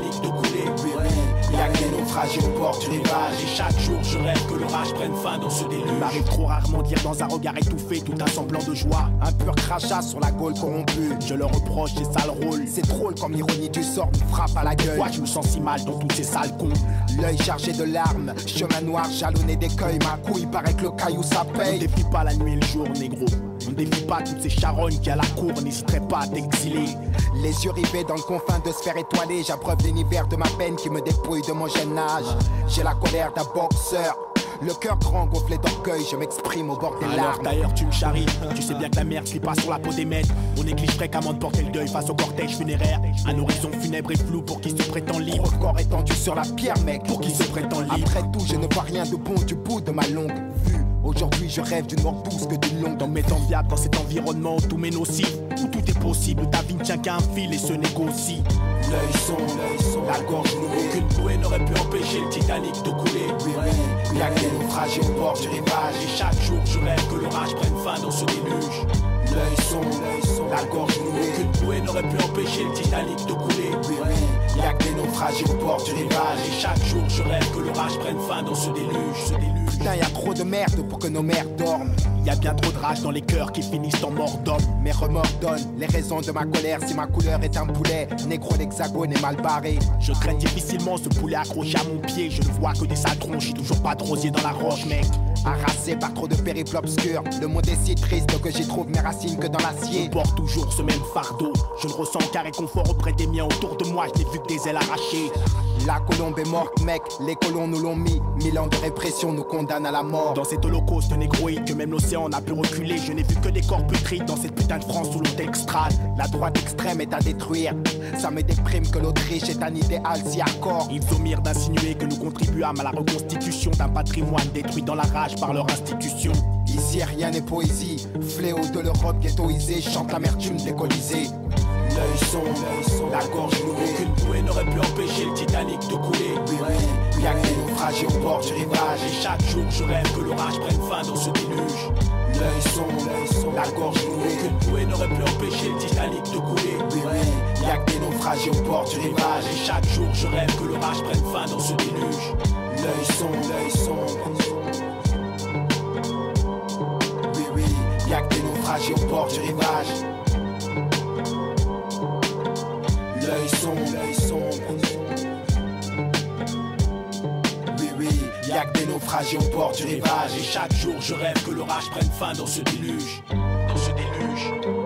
de couler. Oui, y'a que des naufrages au bord du rivage. Et chaque jour, je rêve que l'orage prenne fin dans ce déluge. M'arrive trop rarement dire dans un regard étouffé tout un semblant de joie. Un pur crachat sur la gaule corrompue. Je leur reproche ces sales rôles. C'est drôle comme l'ironie du sort me frappe à la gueule. Moi, je me sens si mal dans tous ces sales cons. L'œil chargé de larmes, chemin noir jalonné d'écueils. Ma couille paraît que le caillou ça paye. défie pas la nuit et le jour, négro. On défie pas toutes ces charognes qui à la cour n'hésiteraient pas à t'exiler. Les yeux rivés dans le confin de sphère étoilée, j'abreuve l'univers de ma peine qui me dépouille de mon jeune âge. J'ai la colère d'un boxeur, le cœur grand gonflé d'orgueil, je m'exprime au bord des Alors larmes. d'ailleurs tu me charries Tu sais bien que la merde se lit pas sur la peau des maîtres On néglige fréquemment de porter le deuil face au cortège funéraire Un horizon funèbre et flou pour qui se prétend libre de corps étendu sur la pierre, mec. Pour qui se prétend libre Après tout, je ne vois rien de bon du bout de ma longue vue. Aujourd'hui, je rêve d'une mort douce que d'une longue Dans mes temps viables, dans cet environnement tout m'est nocif Où tout est possible, ta vie ne tient qu'à un fil et se négocie L'œil sombre, la gorge nouée Aucune bouée n'aurait pu empêcher le Titanic de couler. Oui, oui, y'a que des naufrages au bord du rivage. Et chaque jour je rêve que l'orage prenne fin dans ce déluge. L'œil sombre, la gorge nouée Aucune bouée n'aurait pu empêcher le Titanic de couler au bord du rivage Et chaque jour je rêve que l'orage prenne fin dans ce déluge, ce déluge Putain, y a trop de merde pour que nos mères dorment. Y a bien trop de rage dans les cœurs qui finissent en mort d'homme Mes remords donnent les raisons de ma colère. Si ma couleur est un poulet, négro l'hexagone est mal barré. Je traîne difficilement ce poulet accroché à mon pied. Je ne vois que des sales troncs, j'ai toujours pas de rosier dans la roche, mec. Harassé par trop de périples obscurs, le monde est si triste que j'y trouve mes racines que dans l'acier. porte toujours ce même fardeau. Je ne ressens qu'un réconfort auprès des miens autour de moi. Je n'ai vu que des ailes arrachées. La colombe est morte, mec, les colons nous l'ont mis. Mille ans de répression nous condamnent à la mort. Dans cet holocauste négroïde que même l'océan n'a pu reculer, je n'ai vu que des corps putrides dans cette putain de France où l'on t'extrade. La droite extrême est à détruire. Ça me déprime que l'Autriche est un idéal si hardcore. Ils omirent d'insinuer que nous contribuâmes à la reconstitution d'un patrimoine détruit dans la rage par leur institution. Ici rien n'est poésie. Fléau de l'Europe ghettoisée, chante l'amertume décolisée. L'œil sombre, la gorge nouée. Aucune au bord du rivage. Et chaque jour, je rêve que l'orage prenne fin dans ce déluge. L'œil sombre, la gorge nouée. Aucune bouée n'aurait pu empêcher le Titanic de couler. Oui, oui, y'a que des naufrages au bord du rivage. Et chaque jour, je rêve que l'orage prenne fin dans ce déluge. L'œil sombre, l'œil sombre. Oui, oui, y'a que des naufrages au bord du rivage. L'œil sombre. naufragé au bord du rivage. Et chaque jour, je rêve que l'orage prenne fin dans ce déluge. Dans ce déluge.